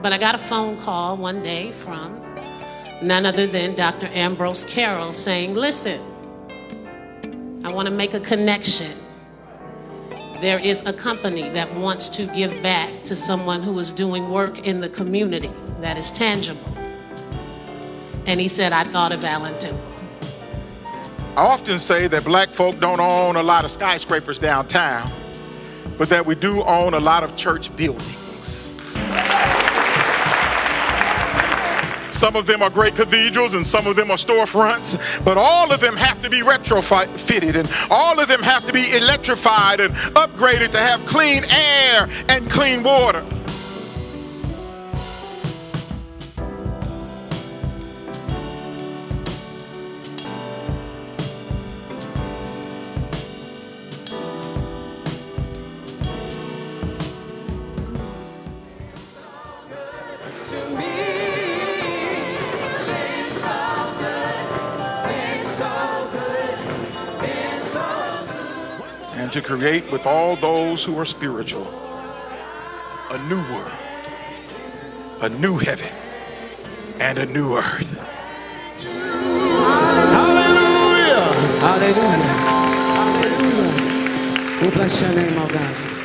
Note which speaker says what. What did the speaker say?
Speaker 1: But I got a phone call one day from none other than Dr. Ambrose Carroll saying, Listen, I want to make a connection. There is a company that wants to give back to someone who is doing work in the community that is tangible. And he said, I thought of Allen Temple.
Speaker 2: I often say that black folk don't own a lot of skyscrapers downtown, but that we do own a lot of church buildings. Some of them are great cathedrals and some of them are storefronts, but all of them have to be retrofitted and all of them have to be electrified and upgraded to have clean air and clean water.
Speaker 3: to me.
Speaker 2: And to create with all those who are spiritual a new world, a new heaven, and a new earth.
Speaker 4: Hallelujah. Hallelujah. Hallelujah. We bless your name, oh God.